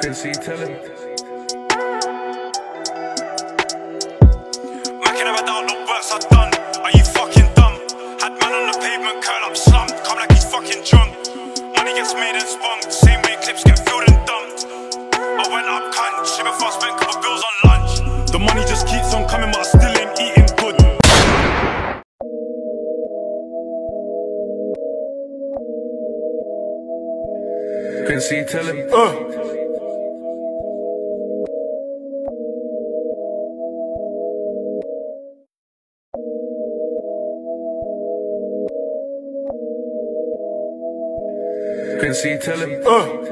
Quincy, tell him. Macking never doubt the works I've done. Are you fucking dumb? Had man on the pavement, curl up, slumped. Come like he's fucking drunk. Money gets made and spunked. Same way clips get filled and dumped. I went up cunt. Shit before I spent couple bills on lunch. The money just keeps on coming, but I still ain't eating good. Quincy, tell him. Uh. Quincy, tell him. Uh.